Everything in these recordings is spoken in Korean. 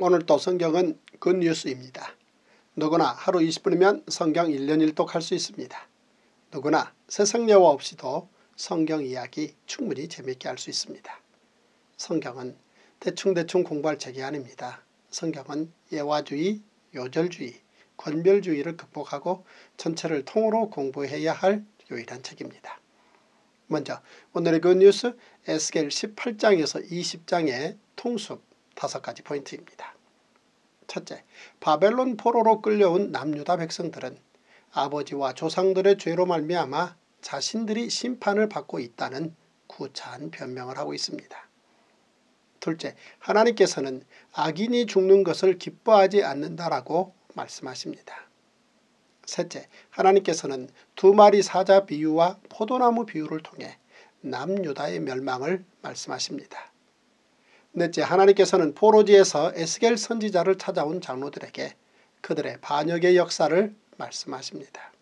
오늘도 성경은 굿뉴스입니다. 누구나 하루 20분이면 성경 1년 1독 할 수 있습니다. 누구나 세상여와 없이도 성경 이야기 충분히 재미있게 할 수 있습니다. 성경은 대충대충 공부할 책이 아닙니다. 성경은 예화주의, 요절주의, 권별주의를 극복하고 전체를 통으로 공부해야 할 유일한 책입니다. 먼저 오늘의 그 뉴스 에스겔 18장에서 20장의 통습 다섯 가지 포인트입니다. 첫째, 바벨론 포로로 끌려온 남유다 백성들은 아버지와 조상들의 죄로 말미암아 자신들이 심판을 받고 있다는 구차한 변명을 하고 있습니다. 둘째, 하나님께서는 악인이 죽는 것을 기뻐하지 않는다라고 말씀하십니다. 셋째, 하나님께서는 두 마리 사자 비유와 포도나무 비유를 통해 남유다의 멸망을 말씀하십니다. 넷째 하나님께서는 포로지에서 에스겔 선지자를 찾아온 장로들에게 그들의 반역의 역사를 말씀하십니다.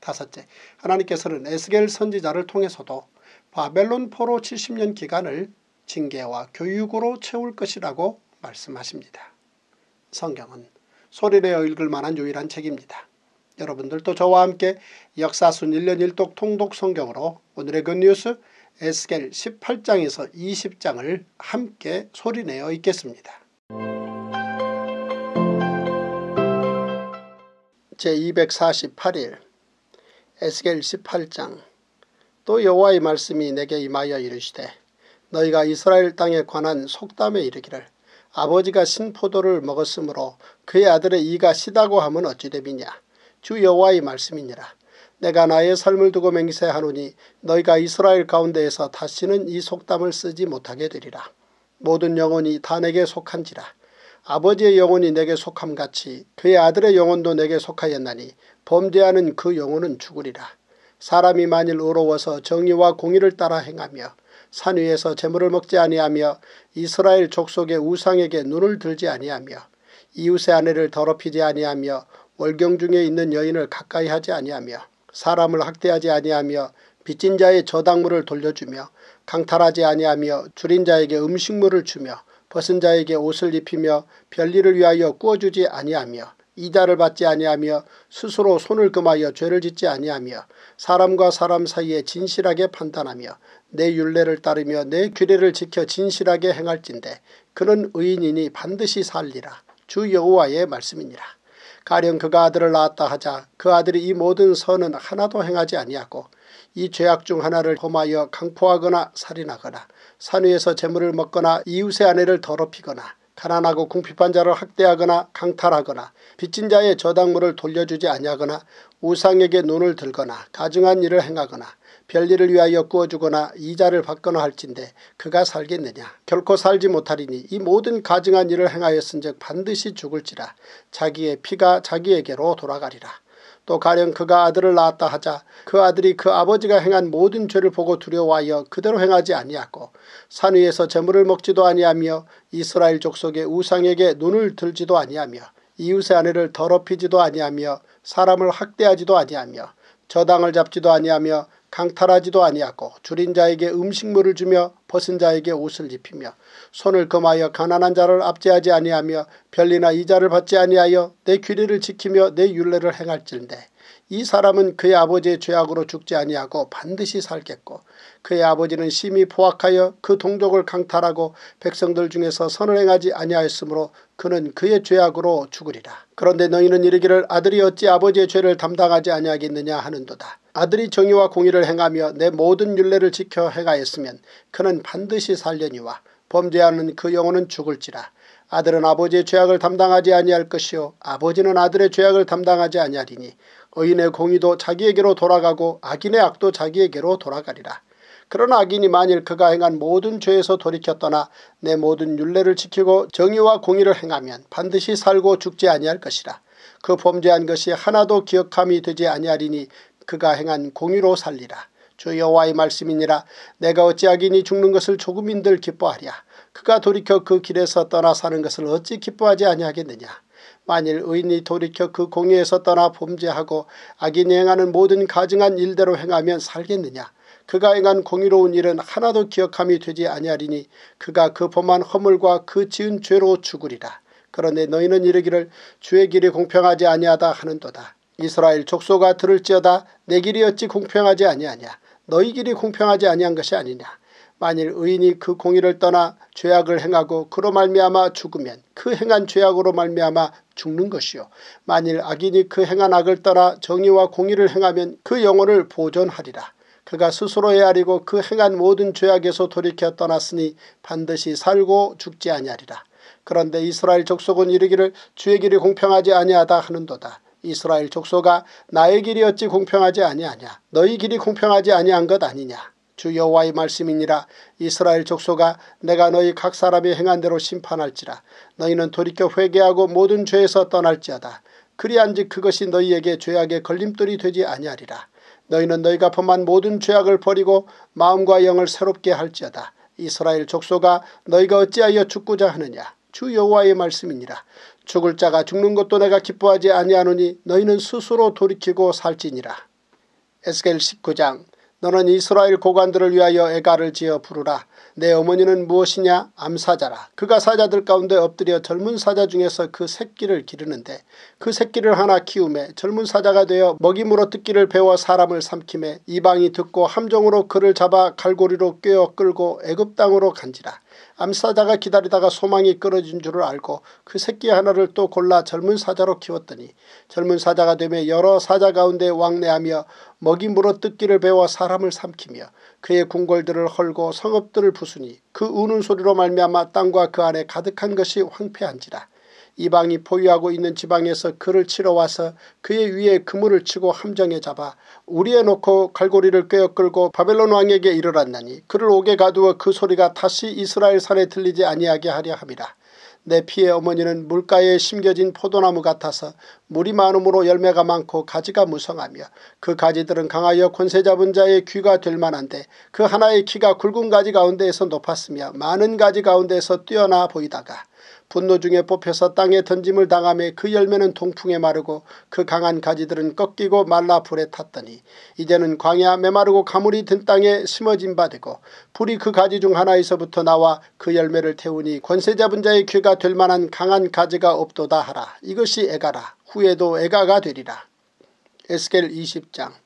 다섯째 하나님께서는 에스겔 선지자를 통해서도 바벨론 포로 70년 기간을 징계와 교육으로 채울 것이라고 말씀하십니다. 성경은 소리내어 읽을 만한 유일한 책입니다. 여러분들도 저와 함께 역사순 1년 1독 통독 성경으로 오늘의 굿뉴스 에스겔 18장에서 20장을 함께 소리내어 읽겠습니다. 제248일 에스겔 18장. 또 여호와의 말씀이 내게 임하여 이르시되 너희가 이스라엘 땅에 관한 속담에 이르기를 아버지가 신포도를 먹었으므로 그의 아들의 이가 시다고 하면 어찌 됨이냐? 주 여호와의 말씀이니라 내가 나의 삶을 두고 맹세하노니 너희가 이스라엘 가운데에서 다시는 이 속담을 쓰지 못하게 되리라. 모든 영혼이 다 내게 속한지라. 아버지의 영혼이 내게 속함같이 그의 아들의 영혼도 내게 속하였나니 범죄하는 그 영혼은 죽으리라. 사람이 만일 의로워서 정의와 공의를 따라 행하며 산 위에서 재물을 먹지 아니하며 이스라엘 족속의 우상에게 눈을 들지 아니하며 이웃의 아내를 더럽히지 아니하며 월경 중에 있는 여인을 가까이 하지 아니하며 사람을 학대하지 아니하며 빚진 자의 저당물을 돌려주며 강탈하지 아니하며 줄인 자에게 음식물을 주며 벗은 자에게 옷을 입히며 별일을 위하여 구워주지 아니하며 이자를 받지 아니하며 스스로 손을 금하여 죄를 짓지 아니하며 사람과 사람 사이에 진실하게 판단하며 내 윤례를 따르며 내 규례를 지켜 진실하게 행할진대 그는 의인이니 반드시 살리라 주 여호와의 말씀이니라. 가령 그가 아들을 낳았다 하자 그 아들이 이 모든 선은 하나도 행하지 아니하고 이 죄악 중 하나를 범하여 강포하거나 살인하거나 산 위에서 재물을 먹거나 이웃의 아내를 더럽히거나 가난하고 궁핍한 자를 학대하거나 강탈하거나 빚진 자의 저당물을 돌려주지 아니하거나 우상에게 눈을 들거나 가증한 일을 행하거나 별일을 위하여 구워주거나 이자를 받거나 할진대 그가 살겠느냐 결코 살지 못하리니 이 모든 가증한 일을 행하였은즉 반드시 죽을지라 자기의 피가 자기에게로 돌아가리라. 또 가령 그가 아들을 낳았다 하자 그 아들이 그 아버지가 행한 모든 죄를 보고 두려워하여 그대로 행하지 아니하고 산 위에서 재물을 먹지도 아니하며 이스라엘 족속의 우상에게 눈을 들지도 아니하며 이웃의 아내를 더럽히지도 아니하며 사람을 학대하지도 아니하며 저당을 잡지도 아니하며 강탈하지도 아니하고 줄인 자에게 음식물을 주며 벗은 자에게 옷을 입히며 손을 금하여 가난한 자를 압제하지 아니하며 별리나 이자를 받지 아니하여 내 규례를 지키며 내 윤례를 행할진대 이 사람은 그의 아버지의 죄악으로 죽지 아니하고 반드시 살겠고 그의 아버지는 심히 포악하여 그 동족을 강탈하고 백성들 중에서 선을 행하지 아니하였으므로 그는 그의 죄악으로 죽으리라. 그런데 너희는 이르기를 아들이 어찌 아버지의 죄를 담당하지 아니하겠느냐 하는도다. 아들이 정의와 공의를 행하며 내 모든 윤례를 지켜 행하였으면 그는 반드시 살려니와 범죄하는 그 영혼은 죽을지라. 아들은 아버지의 죄악을 담당하지 아니할 것이요 아버지는 아들의 죄악을 담당하지 아니하리니 의인의 공의도 자기에게로 돌아가고 악인의 악도 자기에게로 돌아가리라. 그러나 악인이 만일 그가 행한 모든 죄에서 돌이켜 떠나 내 모든 윤례를 지키고 정의와 공의를 행하면 반드시 살고 죽지 아니할 것이라. 그 범죄한 것이 하나도 기억함이 되지 아니하리니 그가 행한 공의로 살리라. 주 여호와의 말씀이니라 내가 어찌 악인이 죽는 것을 조금인들 기뻐하랴. 그가 돌이켜 그 길에서 떠나 사는 것을 어찌 기뻐하지 아니하겠느냐. 만일 의인이 돌이켜 그 공의에서 떠나 범죄하고 악인이 행하는 모든 가증한 일대로 행하면 살겠느냐. 그가 행한 공의로운 일은 하나도 기억함이 되지 아니하리니 그가 그 범한 허물과 그 지은 죄로 죽으리라. 그런데 너희는 이르기를 주의 길이 공평하지 아니하다 하는도다. 이스라엘 족소가 들을지어다 내 길이 어찌 공평하지 아니하냐? 너희 길이 공평하지 아니한 것이 아니냐? 만일 의인이 그 공의를 떠나 죄악을 행하고 그로 말미암아 죽으면 그 행한 죄악으로 말미암아 죽는 것이요. 만일 악인이 그 행한 악을 떠나 정의와 공의를 행하면 그 영혼을 보존하리라. 그가 스스로 헤아리고 그 행한 모든 죄악에서 돌이켜 떠났으니 반드시 살고 죽지 아니하리라. 그런데 이스라엘 족속은 이르기를 주의 길이 공평하지 아니하다 하는도다 이스라엘 족속아 나의 길이 어찌 공평하지 아니하냐? 너희 길이 공평하지 아니한 것 아니냐? 주 여호와의 말씀이니라. 이스라엘 족속아 내가 너희 각 사람이 행한 대로 심판할지라. 너희는 돌이켜 회개하고 모든 죄에서 떠날지어다. 그리한즉 그것이 너희에게 죄악의 걸림돌이 되지 아니하리라. 너희는 너희가 범한 모든 죄악을 버리고 마음과 영을 새롭게 할지어다. 이스라엘 족속아 너희가 어찌하여 죽고자 하느냐? 주 여호와의 말씀이니라 죽을 자가 죽는 것도 내가 기뻐하지 아니하노니 너희는 스스로 돌이키고 살지니라 에스겔 19장 너는 이스라엘 고관들을 위하여 애가를 지어 부르라. 내 어머니는 무엇이냐 암사자라. 그가 사자들 가운데 엎드려 젊은 사자 중에서 그 새끼를 기르는데 그 새끼를 하나 키우매 젊은 사자가 되어 먹이물어 듣기를 배워 사람을 삼킴에 이방이 듣고 함정으로 그를 잡아 갈고리로 꿰어 끌고 애굽 땅으로 간지라. 암사자가 기다리다가 소망이 끊어진 줄을 알고 그 새끼 하나를 또 골라 젊은 사자로 키웠더니 젊은 사자가 되며 여러 사자 가운데 왕래하며 먹이 물어 뜯기를 배워 사람을 삼키며 그의 궁궐들을 헐고 성읍들을 부수니 그 우는 소리로 말미암아 땅과 그 안에 가득한 것이 황폐한지라. 이방이 포위하고 있는 지방에서 그를 치러 와서 그의 위에 그물을 치고 함정에 잡아 우리에 놓고 갈고리를 꿰어 끌고 바벨론 왕에게 이르렀나니 그를 옥에 가두어 그 소리가 다시 이스라엘 산에 들리지 아니하게 하려 함이라. 내 피의 어머니는 물가에 심겨진 포도나무 같아서 물이 많음으로 열매가 많고 가지가 무성하며 그 가지들은 강하여 권세 잡은 자의 귀가 될 만한데 그 하나의 키가 굵은 가지 가운데에서 높았으며 많은 가지 가운데에서 뛰어나 보이다가 분노 중에 뽑혀서 땅에 던짐을 당함에 그 열매는 동풍에 마르고 그 강한 가지들은 꺾이고 말라 불에 탔더니 이제는 광야 메마르고 가물이 든 땅에 심어진 바 되고 불이 그 가지 중 하나에서부터 나와 그 열매를 태우니 권세 잡은 자의 귀가 될 만한 강한 가지가 없도다 하라. 이것이 애가라. 후에도 애가가 되리라. 에스겔 20장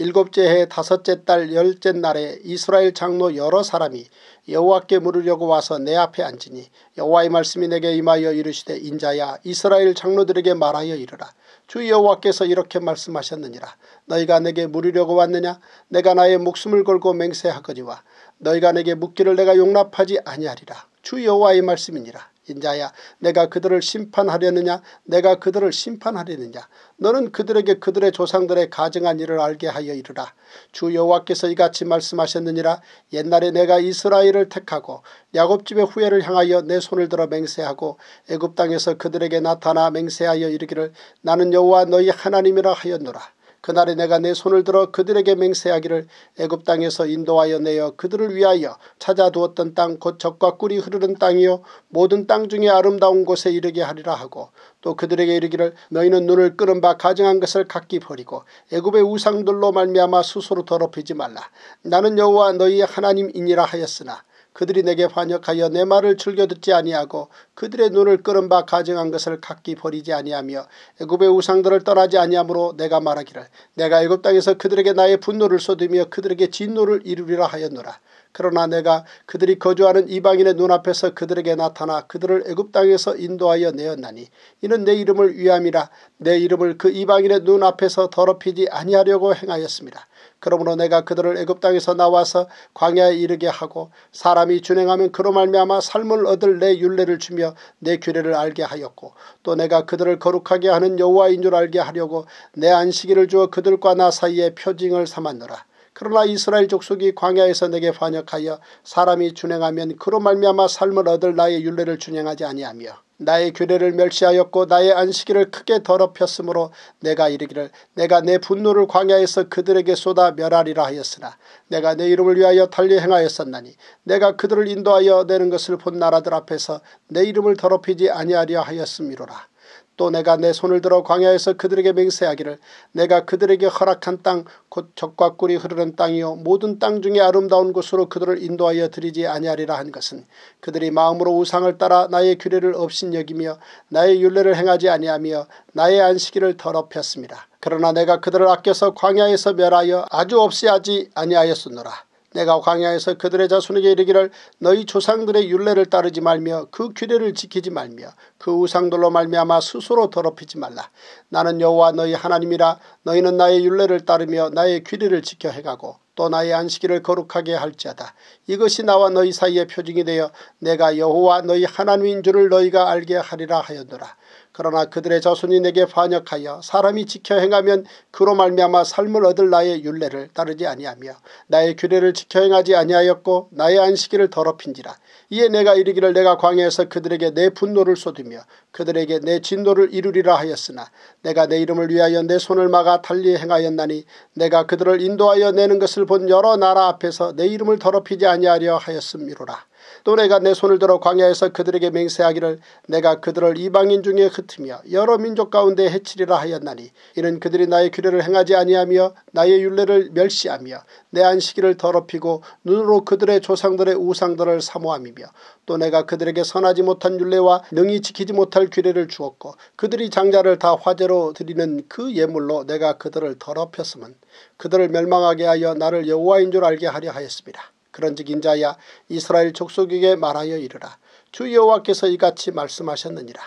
일곱째 해 다섯째 달 열째 날에 이스라엘 장로 여러 사람이 여호와께 물으려고 와서 내 앞에 앉으니 여호와의 말씀이 내게 임하여 이르시되 인자야 이스라엘 장로들에게 말하여 이르라. 주 여호와께서 이렇게 말씀하셨느니라. 너희가 내게 물으려고 왔느냐 내가 나의 목숨을 걸고 맹세하거니와 너희가 내게 묻기를 내가 용납하지 아니하리라. 주 여호와의 말씀이니라. 인자야 내가 그들을 심판하려느냐 내가 그들을 심판하려느냐 너는 그들에게 그들의 조상들의 가증한 일을 알게 하여 이르라. 주 여호와께서 이같이 말씀하셨느니라 옛날에 내가 이스라엘을 택하고 야곱집의 후예를 향하여 내 손을 들어 맹세하고 애굽 땅에서 그들에게 나타나 맹세하여 이르기를 나는 여호와 너희 하나님이라 하였노라. 그날에 내가 내 손을 들어 그들에게 맹세하기를 애굽 땅에서 인도하여 내어 그들을 위하여 찾아두었던 땅 곧 적과 꿀이 흐르는 땅이요 모든 땅 중에 아름다운 곳에 이르게 하리라 하고 또 그들에게 이르기를 너희는 눈을 끄는 바 가증한 것을 각기 버리고 애굽의 우상들로 말미암아 스스로 더럽히지 말라. 나는 여호와 너희의 하나님이니라 하였으나 그들이 내게 반역하여 내 말을 즐겨 듣지 아니하고 그들의 눈을 끄른 바 가증한 것을 각기 버리지 아니하며 애굽의 우상들을 떠나지 아니하므로 내가 말하기를 내가 애굽 땅에서 그들에게 나의 분노를 쏟으며 그들에게 진노를 이루리라 하였노라. 그러나 내가 그들이 거주하는 이방인의 눈앞에서 그들에게 나타나 그들을 애굽 땅에서 인도하여 내었나니 이는 내 이름을 위함이라 내 이름을 그 이방인의 눈앞에서 더럽히지 아니하려고 행하였습니다. 그러므로 내가 그들을 애굽 땅에서 나와서 광야에 이르게 하고 사람이 준행하면 그로 말미암아 삶을 얻을 내 윤례를 주며 내 규례를 알게 하였고 또 내가 그들을 거룩하게 하는 여호와인 줄 알게 하려고 내 안식일을 주어 그들과 나 사이에 표징을 삼았노라. 그러나 이스라엘 족속이 광야에서 내게 반역하여 사람이 준행하면 그로 말미암아 삶을 얻을 나의 윤례를 준행하지 아니하며 나의 규례를 멸시하였고 나의 안식일을 크게 더럽혔으므로 내가 이르기를 내가 내 분노를 광야에서 그들에게 쏟아 멸하리라 하였으나 내가 내 이름을 위하여 달리 행하였었나니 내가 그들을 인도하여 내는 것을 본 나라들 앞에서 내 이름을 더럽히지 아니하려 하였음이로라. 또 내가 내 손을 들어 광야에서 그들에게 맹세하기를 내가 그들에게 허락한 땅 곧 적과 꿀이 흐르는 땅이요 모든 땅 중에 아름다운 곳으로 그들을 인도하여 드리지 아니하리라 한 것은 그들이 마음으로 우상을 따라 나의 규례를 업신여기며 나의 윤례를 행하지 아니하며 나의 안식일을 더럽혔습니다. 그러나 내가 그들을 아껴서 광야에서 멸하여 아주 없이 하지 아니하였으노라. 내가 광야에서 그들의 자손에게 이르기를 너희 조상들의 윤례를 따르지 말며 그 규례를 지키지 말며 그 우상들로 말미암아 스스로 더럽히지 말라. 나는 여호와 너희 하나님이라 너희는 나의 윤례를 따르며 나의 규례를 지켜 해가고 또 나의 안식일을 거룩하게 할지어다. 이것이 나와 너희 사이의 표징이 되어 내가 여호와 너희 하나님인 줄을 너희가 알게 하리라 하였노라. 그러나 그들의 자손이 내게 반역하여 사람이 지켜 행하면 그로 말미암아 삶을 얻을 나의 윤례를 따르지 아니하며 나의 규례를 지켜 행하지 아니하였고 나의 안식일을 더럽힌지라 이에 내가 이르기를 내가 광야에서 그들에게 내 분노를 쏟으며 그들에게 내 진노를 이루리라 하였으나 내가 내 이름을 위하여 내 손을 막아 달리 행하였나니 내가 그들을 인도하여 내는 것을 본 여러 나라 앞에서 내 이름을 더럽히지 아니하려 하였음이로라. 또 내가 내 손을 들어 광야에서 그들에게 맹세하기를 내가 그들을 이방인 중에 흩으며 여러 민족 가운데 해치리라 하였나니 이는 그들이 나의 규례를 행하지 아니하며 나의 윤례를 멸시하며 내 안식일을 더럽히고 눈으로 그들의 조상들의 우상들을 사모함이며 또 내가 그들에게 선하지 못한 윤례와 능히 지키지 못할 규례를 주었고 그들이 장자를 다 화제로 드리는 그 예물로 내가 그들을 더럽혔음은 그들을 멸망하게 하여 나를 여호와인 줄 알게 하려 하였습니다. 그런즉 인자야 이스라엘 족속에게 말하여 이르라. 주 여호와께서 이같이 말씀하셨느니라.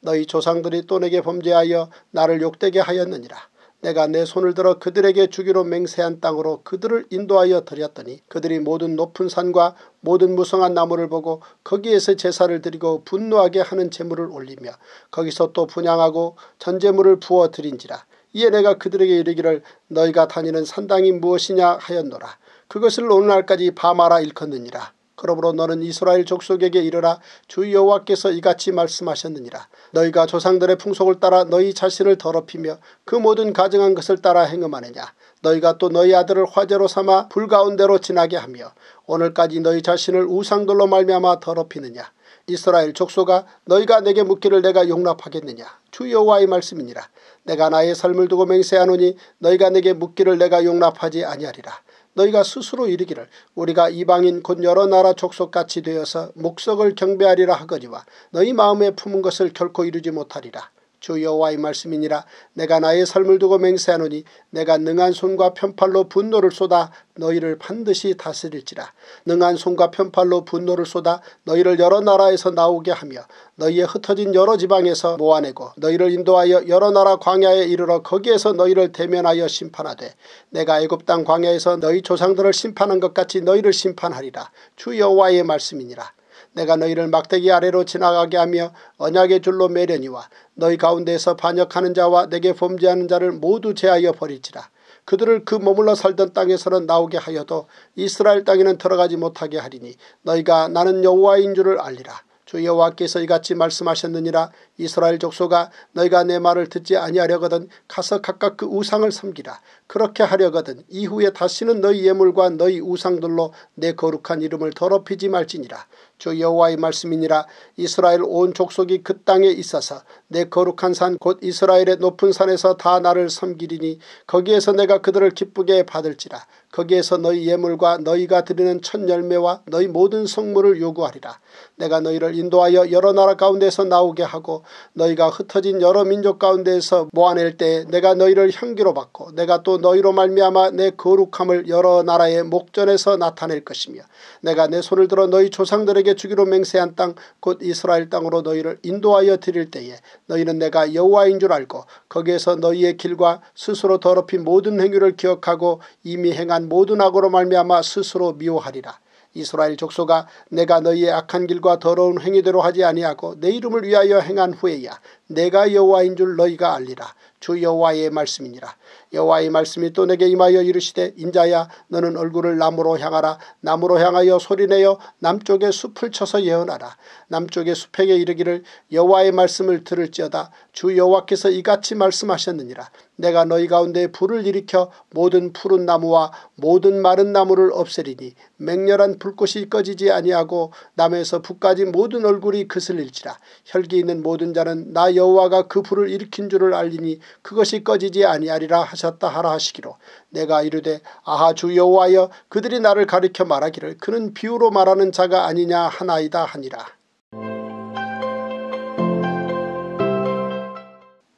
너희 조상들이 또 내게 범죄하여 나를 욕되게 하였느니라. 내가 내 손을 들어 그들에게 주기로 맹세한 땅으로 그들을 인도하여 드렸더니 그들이 모든 높은 산과 모든 무성한 나무를 보고 거기에서 제사를 드리고 분노하게 하는 제물을 올리며 거기서 또 분양하고 전제물을 부어 드린지라. 이에 내가 그들에게 이르기를 너희가 다니는 산당이 무엇이냐 하였노라. 그것을 오늘날까지 밤하라 일컫느니라. 그러므로 너는 이스라엘 족속에게 이르라 주 여호와께서 이같이 말씀하셨느니라. 너희가 조상들의 풍속을 따라 너희 자신을 더럽히며 그 모든 가증한 것을 따라 행음하느냐. 너희가 또 너희 아들을 화제로 삼아 불 가운데로 지나게 하며 오늘까지 너희 자신을 우상들로 말미암아 더럽히느냐. 이스라엘 족속아 너희가 내게 묻기를 내가 용납하겠느냐. 주 여호와의 말씀이니라. 내가 나의 삶을 두고 맹세하노니 너희가 내게 묻기를 내가 용납하지 아니하리라. 너희가 스스로 이르기를 우리가 이방인 곧 여러 나라 족속같이 되어서 목석을 경배하리라 하거니와 너희 마음에 품은 것을 결코 이루지 못하리라. 주 여호와의 말씀이니라. 내가 나의 삶을 두고 맹세하노니 내가 능한 손과 편팔로 분노를 쏟아 너희를 반드시 다스릴지라. 능한 손과 편팔로 분노를 쏟아 너희를 여러 나라에서 나오게 하며 너희의 흩어진 여러 지방에서 모아내고 너희를 인도하여 여러 나라 광야에 이르러 거기에서 너희를 대면하여 심판하되 내가 애굽 땅 광야에서 너희 조상들을 심판한 것 같이 너희를 심판하리라. 주 여호와의 말씀이니라 내가 너희를 막대기 아래로 지나가게 하며 언약의 줄로 매려니와 너희 가운데에서 반역하는 자와 내게 범죄하는 자를 모두 제하여 버릴지라. 그들을 그 머물러 살던 땅에서는 나오게 하여도 이스라엘 땅에는 들어가지 못하게 하리니 너희가 나는 여호와인 줄을 알리라. 주 여호와께서 이같이 말씀하셨느니라 이스라엘 족속아 너희가 내 말을 듣지 아니하려거든 가서 각각 그 우상을 섬기라. 그렇게 하려거든 이후에 다시는 너희 예물과 너희 우상들로 내 거룩한 이름을 더럽히지 말지니라. 주 여호와의 말씀이니라. 이스라엘 온 족속이 그 땅에 있어서 내 거룩한 산 곧 이스라엘의 높은 산에서 다 나를 섬기리니 거기에서 내가 그들을 기쁘게 받을지라. 거기에서 너희 예물과 너희가 드리는 첫 열매와 너희 모든 성물을 요구하리라. 내가 너희를 인도하여 여러 나라 가운데서 나오게 하고 너희가 흩어진 여러 민족 가운데에서 모아낼 때 내가 너희를 향기로 받고 내가 또 너희로 말미암아 내 거룩함을 여러 나라의 목전에서 나타낼 것이며 내가 내 손을 들어 너희 조상들에게 주기로 맹세한 땅 곧 이스라엘 땅으로 너희를 인도하여 드릴 때에 너희는 내가 여호와인 줄 알고 거기에서 너희의 길과 스스로 더럽힌 모든 행위를 기억하고 이미 행한 모든 악으로 말미암아 스스로 미워하리라. 이스라엘 족속아 내가 너희의 악한 길과 더러운 행위대로 하지 아니하고 내 이름을 위하여 행한 후에야 내가 여호와인 줄 너희가 알리라. 주 여호와의 말씀이니라. 여호와의 말씀이 또 내게 임하여 이르시되 인자야 너는 얼굴을 남으로 향하라. 남으로 향하여 소리내어 남쪽에 숲을 쳐서 예언하라. 남쪽의 숲에게 이르기를 여호와의 말씀을 들을지어다. 주 여호와께서 이같이 말씀하셨느니라. 내가 너희 가운데 불을 일으켜 모든 푸른 나무와 모든 마른 나무를 없애리니 맹렬한 불꽃이 꺼지지 아니하고 남에서 북까지 모든 얼굴이 그슬릴지라 혈기 있는 모든 자는 나 여호와가 그 불을 일으킨 줄을 알리니 그것이 꺼지지 아니하리라 하셨다 하라 하시기로 내가 이르되 아하 주 여호와여 그들이 나를 가리켜 말하기를 그는 비유로 말하는 자가 아니냐 하나이다 하니라.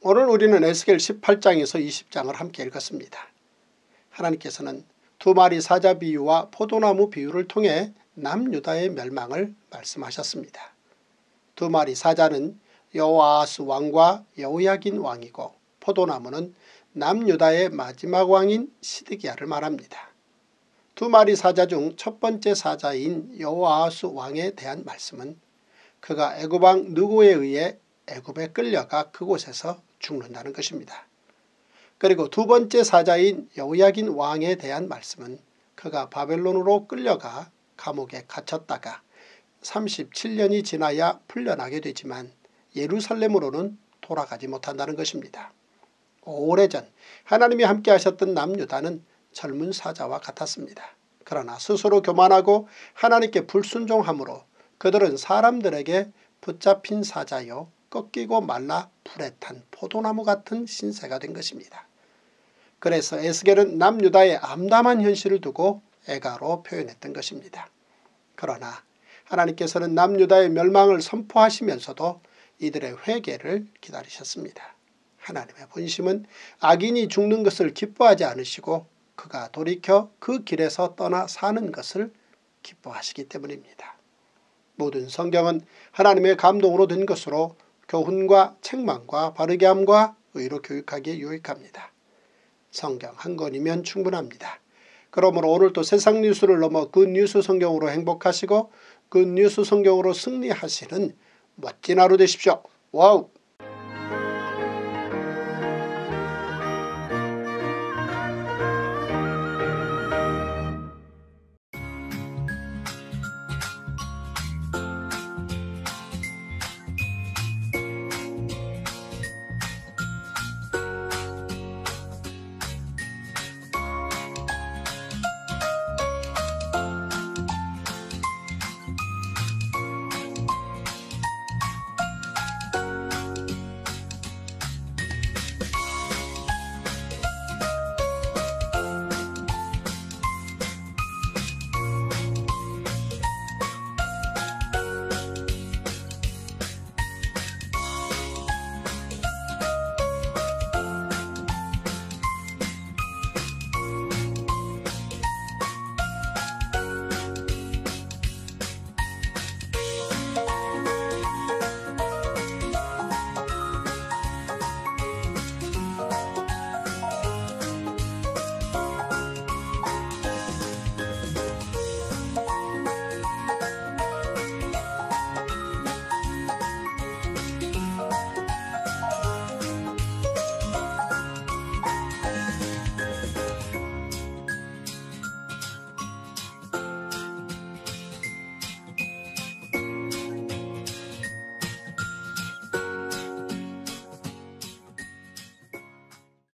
오늘 우리는 에스겔 18장에서 20장을 함께 읽었습니다. 하나님께서는 두 마리 사자 비유와 포도나무 비유를 통해 남유다의 멸망을 말씀하셨습니다. 두 마리 사자는 여호아스 왕과 여호야긴 왕이고 포도나무는 남유다의 마지막 왕인 시드기야를 말합니다. 두 마리 사자 중 첫 번째 사자인 여호아스 왕에 대한 말씀은 그가 애굽왕 누구에 의해 애굽에 끌려가 그곳에서 죽는다는 것입니다. 그리고 두 번째 사자인 여우야긴 왕에 대한 말씀은 그가 바벨론으로 끌려가 감옥에 갇혔다가 37년이 지나야 풀려나게 되지만 예루살렘으로는 돌아가지 못한다는 것입니다. 오래전 하나님이 함께 하셨던 남유다는 젊은 사자와 같았습니다. 그러나 스스로 교만하고 하나님께 불순종함으로 그들은 사람들에게 붙잡힌 사자요 꺾이고 말라 불에 탄 포도나무 같은 신세가 된 것입니다. 그래서 에스겔은 남유다의 암담한 현실을 두고 애가로 표현했던 것입니다. 그러나 하나님께서는 남유다의 멸망을 선포하시면서도 이들의 회개를 기다리셨습니다. 하나님의 본심은 악인이 죽는 것을 기뻐하지 않으시고 그가 돌이켜 그 길에서 떠나 사는 것을 기뻐하시기 때문입니다. 모든 성경은 하나님의 감동으로 된 것으로 교훈과 책망과 바르게함과 의로 교육하기에 유익합니다. 성경 한 권이면 충분합니다. 그러므로 오늘도 세상 뉴스를 넘어 Good News 성경으로 행복하시고 Good News 성경으로 승리하시는 멋진 하루 되십시오. Wow!